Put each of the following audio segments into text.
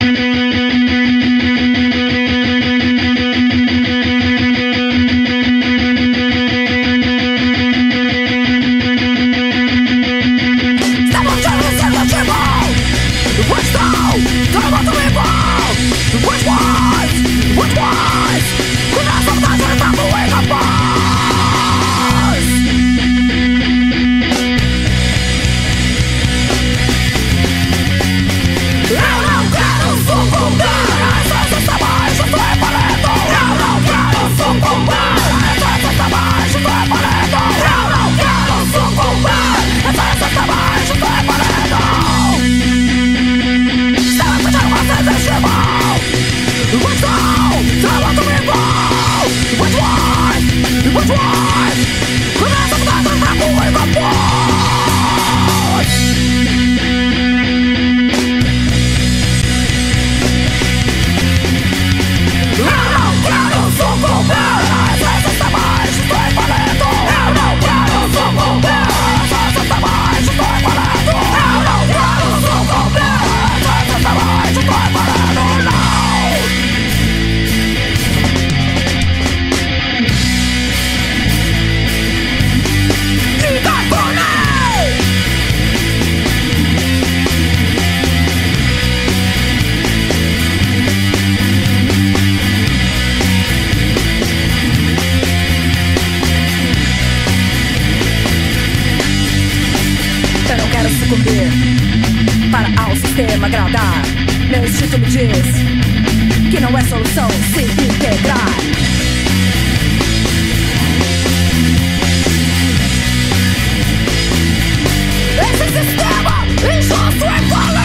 Mm-hmm. que não é solução se integrar. Esse sistema injusto é.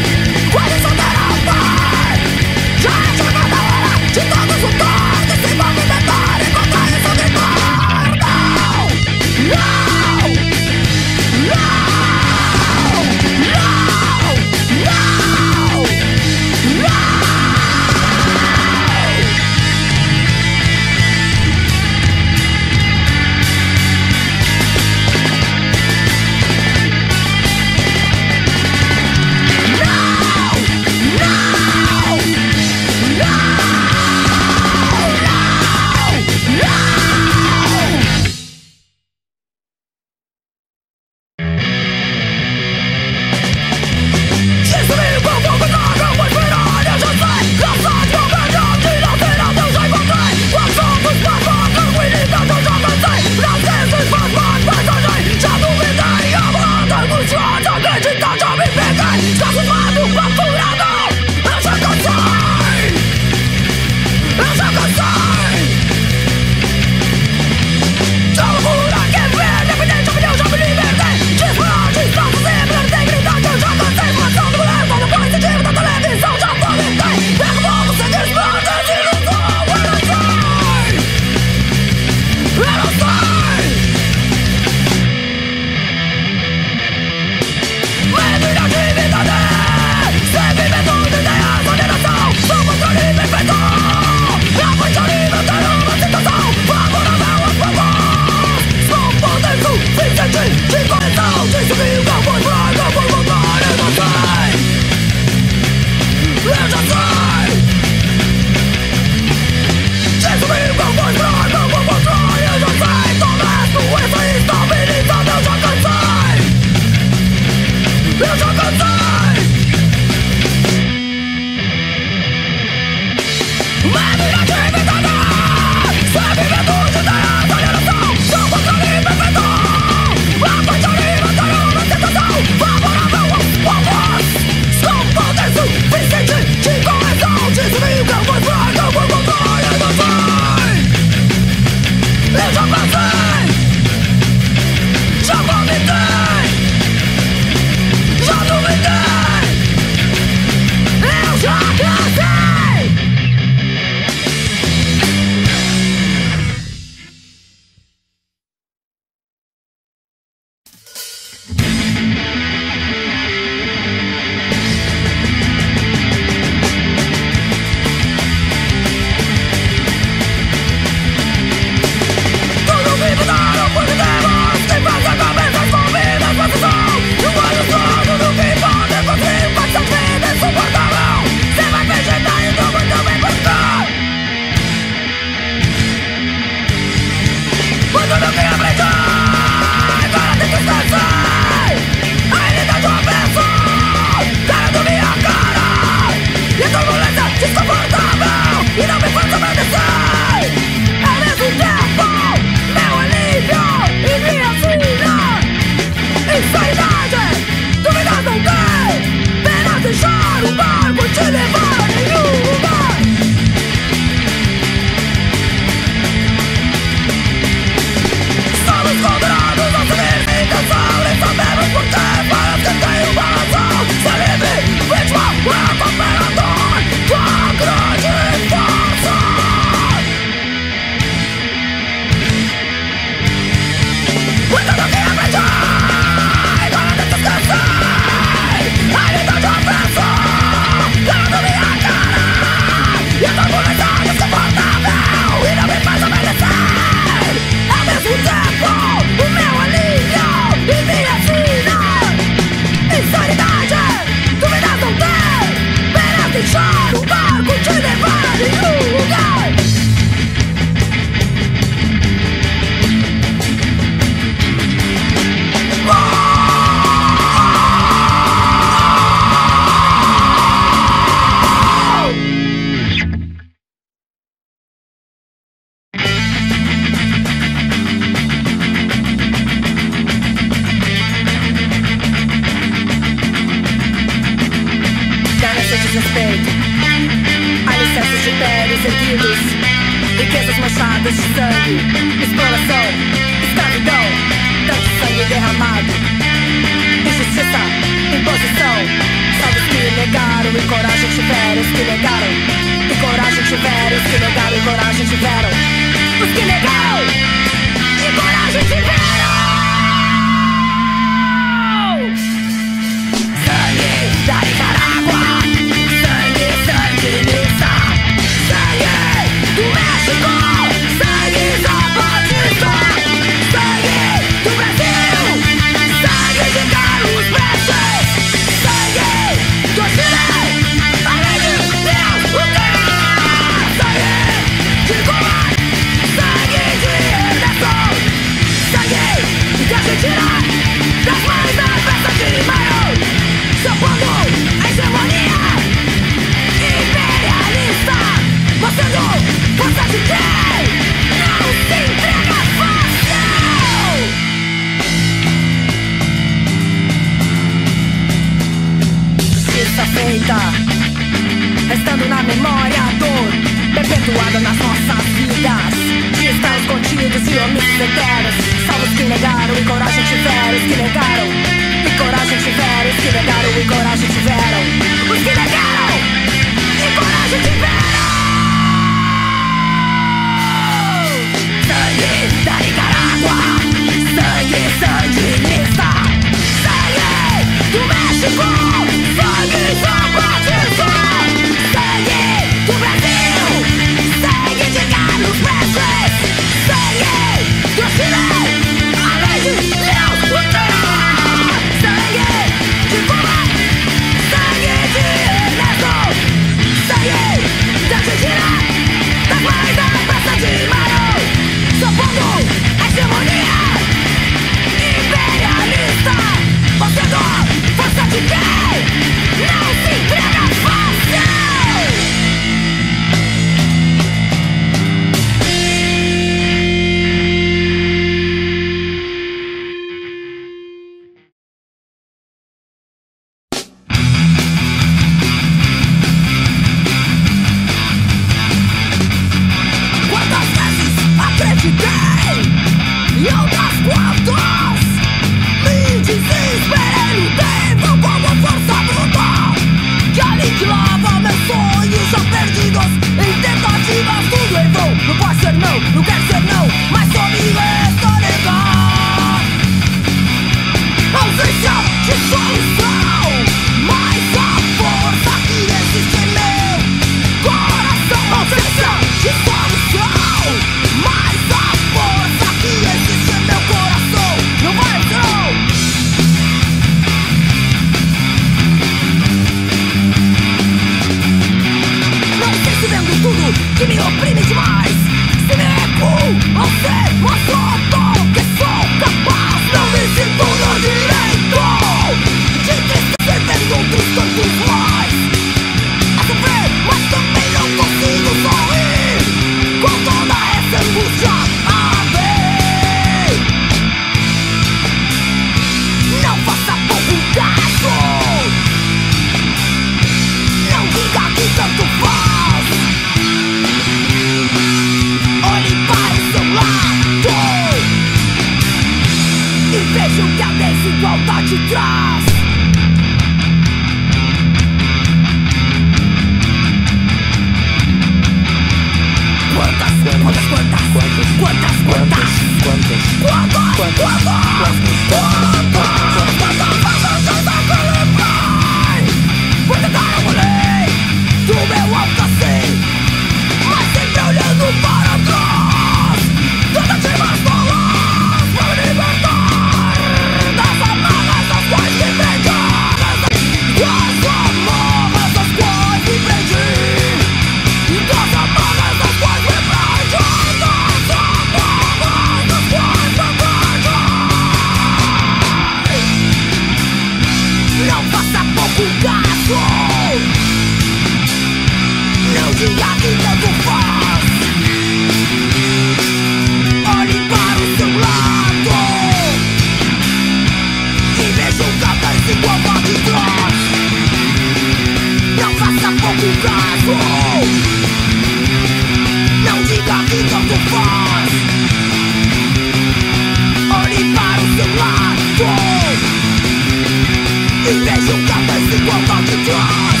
E vejo cada Ideia igual capa desigualdade traz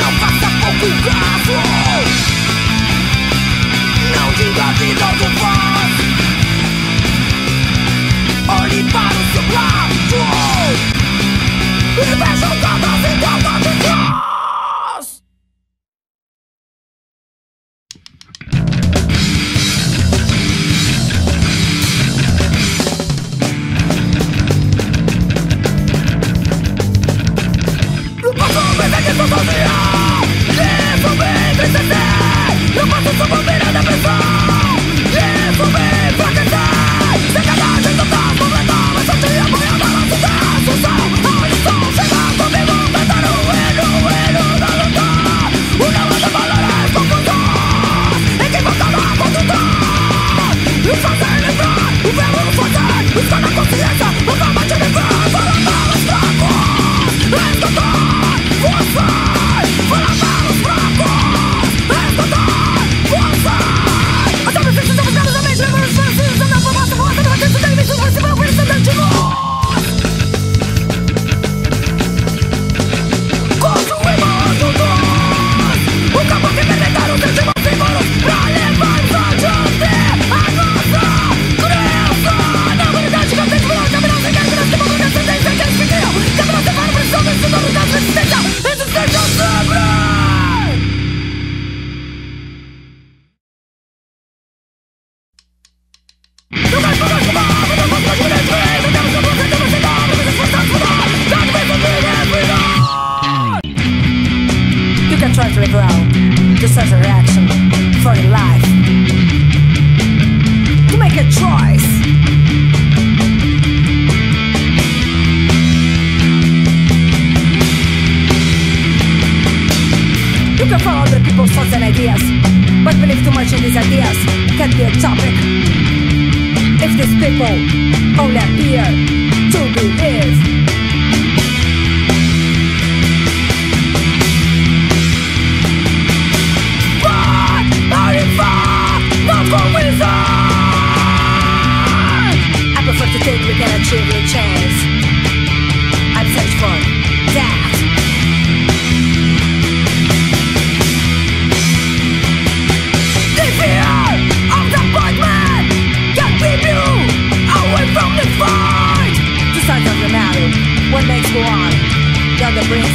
Não faça pouco caso Não diga de novo voz Olhe para o seu lado E vejam cada desigualdade traz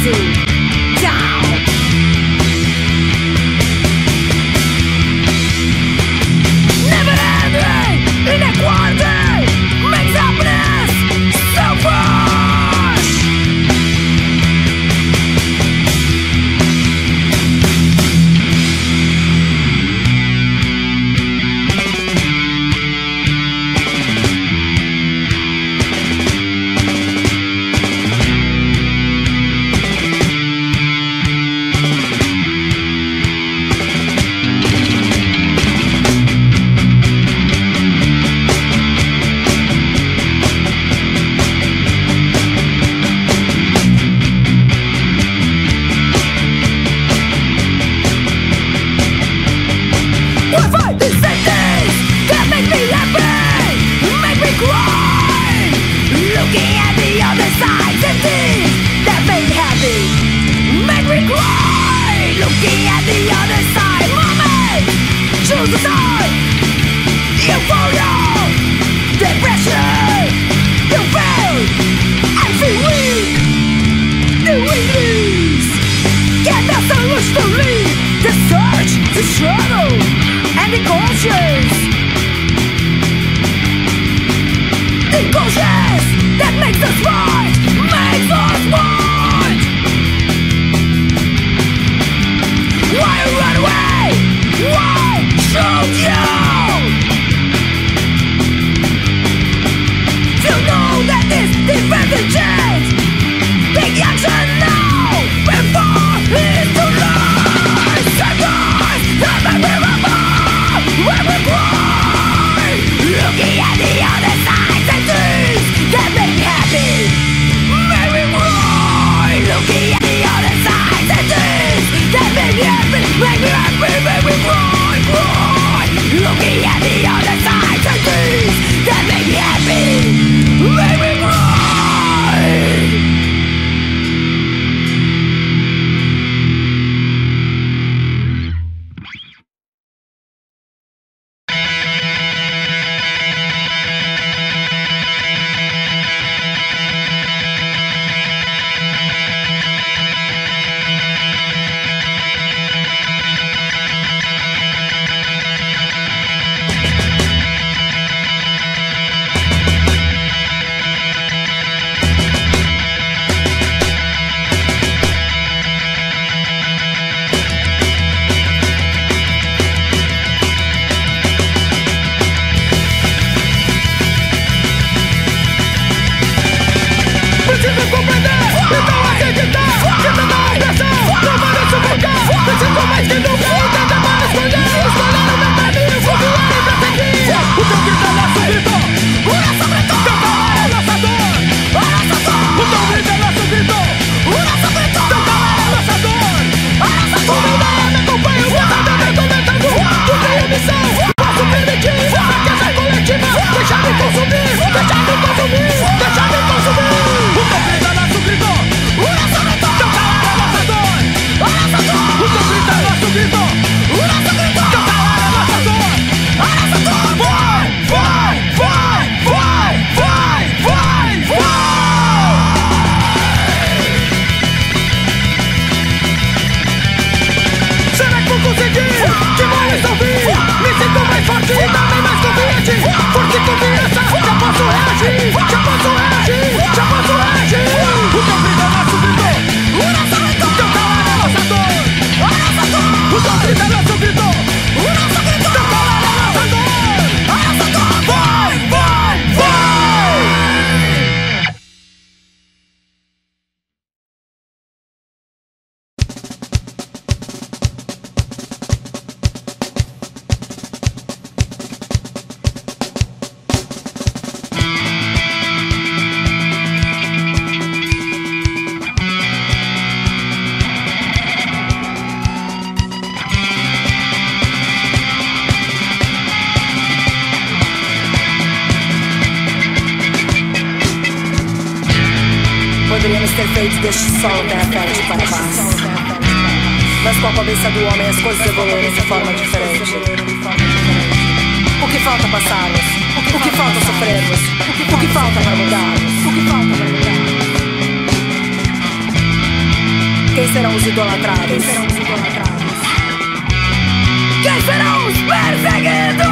easy. Perseguidos?